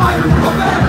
Iron Woman